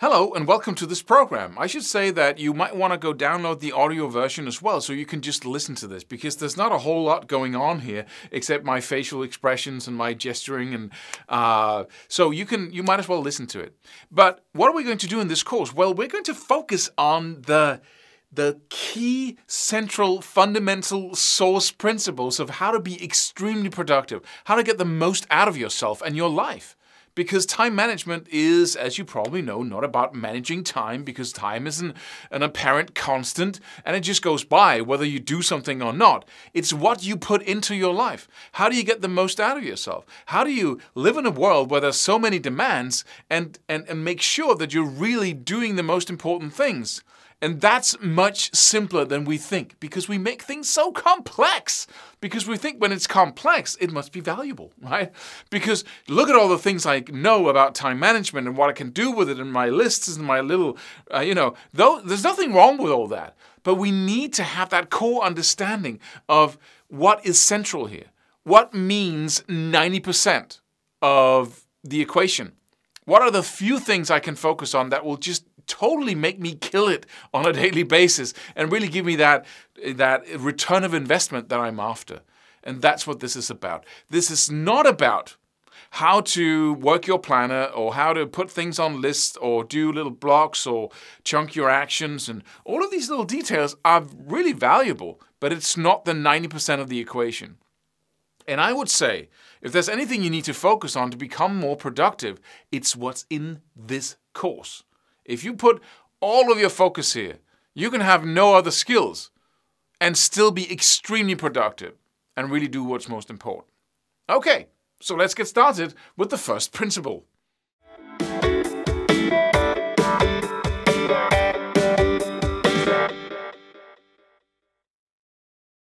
Hello and welcome to this program. I should say that you might want to go download the audio version as well so you can just listen to this because there's not a whole lot going on here except my facial expressions and my gesturing and uh, so you can you might as well listen to it. But what are we going to do in this course? Well, we're going to focus on the the key central fundamental source principles of how to be extremely productive, how to get the most out of yourself and your life. Because time management is, as you probably know, not about managing time because time is an, an apparent constant and it just goes by whether you do something or not. It's what you put into your life. How do you get the most out of yourself? How do you live in a world where there's so many demands and, and, and make sure that you're really doing the most important things? And that's much simpler than we think because we make things so complex. Because we think when it's complex, it must be valuable, right? Because look at all the things I know about time management and what I can do with it in my lists and my little, uh, you know, though there's nothing wrong with all that. But we need to have that core understanding of what is central here. What means 90% of the equation? What are the few things I can focus on that will just totally make me kill it on a daily basis and really give me that, that return of investment that I'm after. And that's what this is about. This is not about how to work your planner or how to put things on lists or do little blocks or chunk your actions. And all of these little details are really valuable, but it's not the 90% of the equation. And I would say, if there's anything you need to focus on to become more productive, it's what's in this course. If you put all of your focus here, you can have no other skills and still be extremely productive and really do what's most important. Okay, so let's get started with the first principle.